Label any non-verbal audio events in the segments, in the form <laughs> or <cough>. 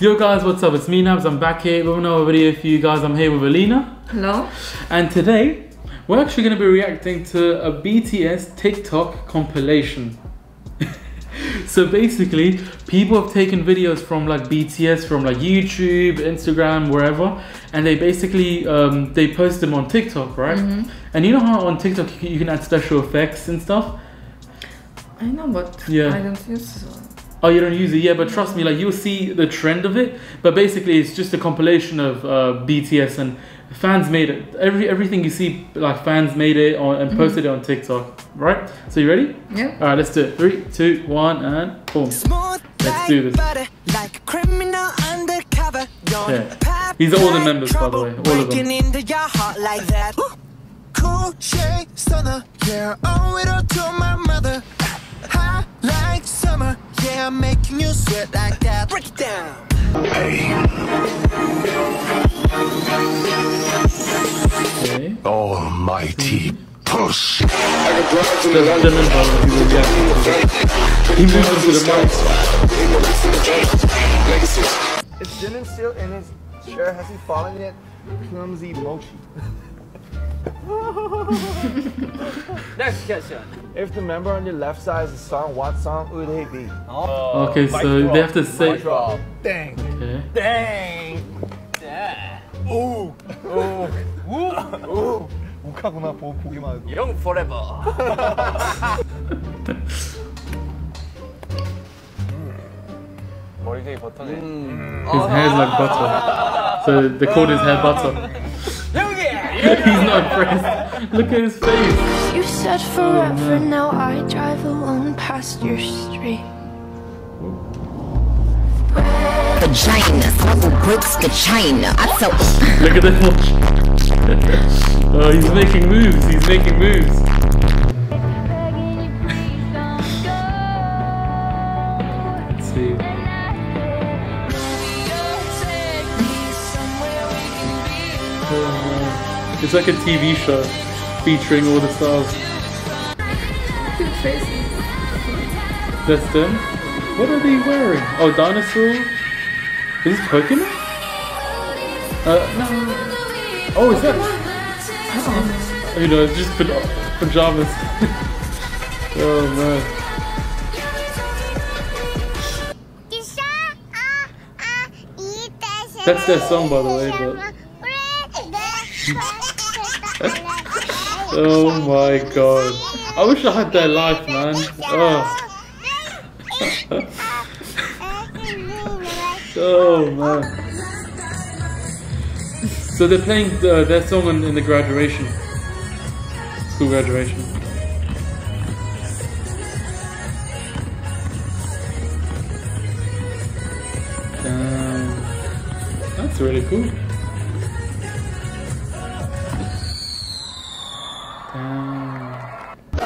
Yo guys, what's up? It's me Nabz. I'm back here with another video for you guys. I'm here with Elina. Hello. And today, we're actually going to be reacting to a BTS TikTok compilation. <laughs> so basically, people have taken videos from like BTS from like YouTube, Instagram, wherever, and they basically um, they post them on TikTok, right? Mm-hmm. And you know how on TikTok you can, you can add special effects and stuff. I know, but Yeah. I don't use. Oh, you don't use it, yeah, but trust me, like you'll see the trend of it. But basically, it's just a compilation of uh, BTS and fans made it. Every everything you see, like fans made it on, and posted it on TikTok, right? So you ready? yeah. All right, let's do it. Three, two, one, and boom. Let's do this. Like criminal undercover. Yeah. These are all the members, by the way, all of them. Into your heart like that. Cool shade stunner, yeah, owe it all to my mother. High like summer, yeah, I'm making you sweat like that. Break it down. Okay. Almighty hmm. push. The, the member he will react to. He moves into the mic. Is Jimin still in his chair? Has he fallen yet? Clumsy mochi. <laughs> Next question. If the member on your left side is a song, what song would it be? Okay, so they have to say. drop. Dang. Okay. Dang. 오. 오. 오. 욱하구나 보, 보기만 해도. Young forever. 머리 되게 버터네. His hair's like butter. So they called his hair butter. <laughs> He's not impressed. Look at his face. You said forever, now I drive alone past your street. vagina, smuggle bricks to China. I tell <laughs> Look at that watch. oh, he's making moves. He's making moves. Let's see. It's like a TV show featuring all the stars. That's them. What are they wearing? Oh, dinosaur. Is this Pokemon? Uh, no. Oh, is that? Oh, you know, it's just pajamas. <laughs> oh man. That's their song, by the way. But <laughs> oh my god, I wish I had their life, man. Oh, <laughs> oh man. So they're playing uh, their song in, in the graduation, school graduation. Um, that's really cool.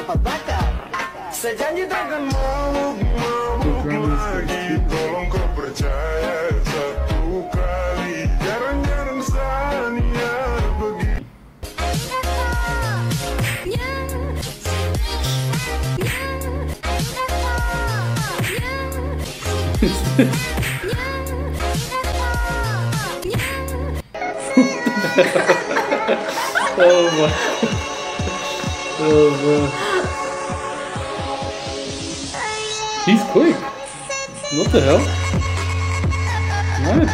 Damn. The drum is cute. Oh my. Oh man. He's quick. What the hell? Man.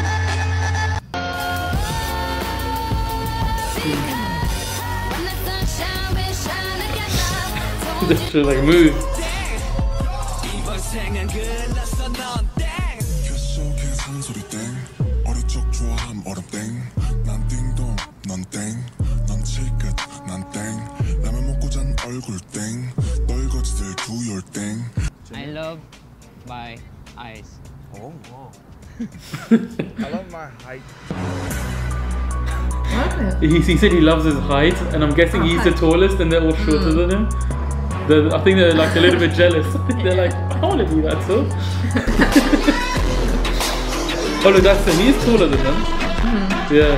This shit like move. My eyes. Oh. <laughs> I love my height. What? He, he said he loves his height, and I'm guessing oh, he's the tallest, and they're all hmm. shorter than him. They're, I think they're like a little bit jealous. <laughs> they're like, I want to be that tall. <laughs> oh look, that's him. He's taller than them. Hmm. Yeah.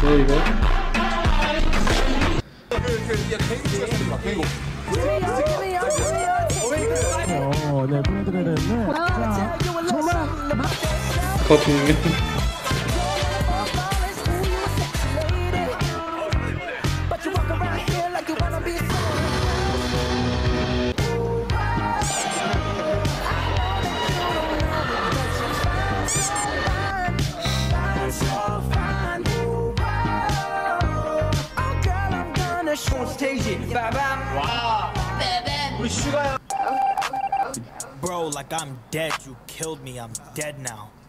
There you go. 어, 네, 보내드리는 네. 자, 정말 copying it. Bro, like I'm dead. You killed me. I'm dead now. <laughs>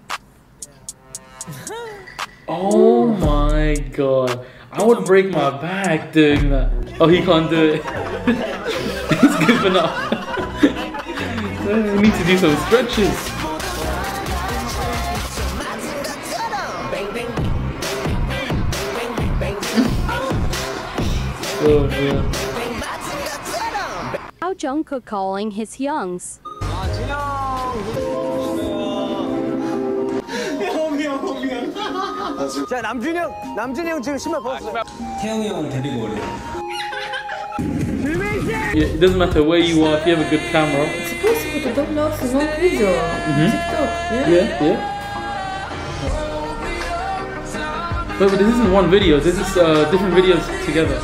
Oh my god. I would break my back doing that. Oh, he can't do it. <laughs> He's given up. <laughs> we need to do some stretches. Oh man. How Jungkook calling his hyungs. 자 남준이 형, 남준이 형 지금 신발 벗었어요. 태영이 형을 데리고 오래. Yeah, it doesn't matter where you are if you have a good camera. Supposed to put upload a long video. Mhm. TikTok, yeah? Yeah, yeah. But, but this isn't one video. This is uh, different videos together.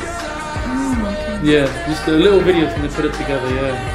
Yeah, just uh, little videos and they put it together. Yeah.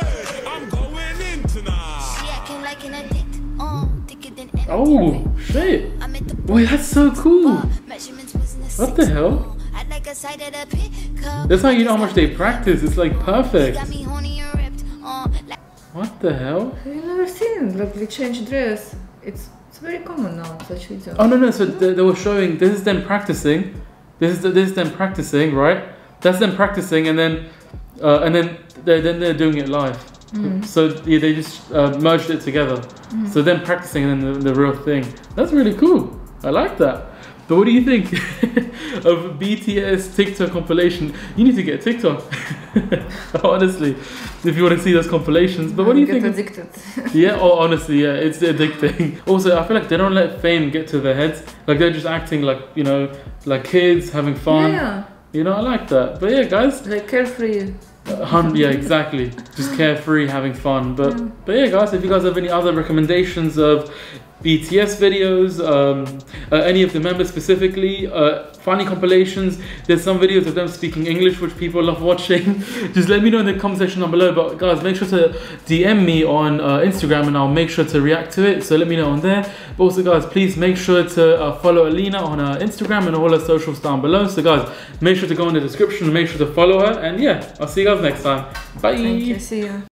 Oh shit! Wait, that's so cool. What the hell? That's how you know how much they practice. It's like perfect. What the hell? Have you never seen like we change dress? It's it's very common now such videos. Oh no no! So they, they were showing this is them practicing. This is this is them practicing, right? That's them practicing, and then uh, and then they then they're doing it live. Mm. So yeah, they just uh, merged it together. Mm. So then practicing and then the, the real thing. That's really cool. I like that. But what do you think <laughs> of BTS TikTok compilation? You need to get TikTok, <laughs> honestly, if you want to see those compilations. But what do you think? addicted. <laughs> yeah, oh, honestly, yeah, it's addicting. Also, I feel like they don't let fame get to their heads. Like they're just acting like you know, like kids having fun. Yeah. You know, I like that. But yeah, guys, like carefree. Uh, hun- yeah, exactly. Just carefree, having fun. But but yeah, guys, if you guys have any other recommendations of BTS videos, um, uh, any of the members specifically, uh, funny compilations. There's some videos of them speaking English, which people love watching. <laughs> Just let me know in the comment section down below. But guys, make sure to DM me on uh, Instagram, and I'll make sure to react to it. So let me know on there. But also, guys, please make sure to uh, follow Elina on her Instagram and all her socials down below. So guys, make sure to go in the description and make sure to follow her. And yeah, I'll see you guys next time. Bye. Thank you. See you.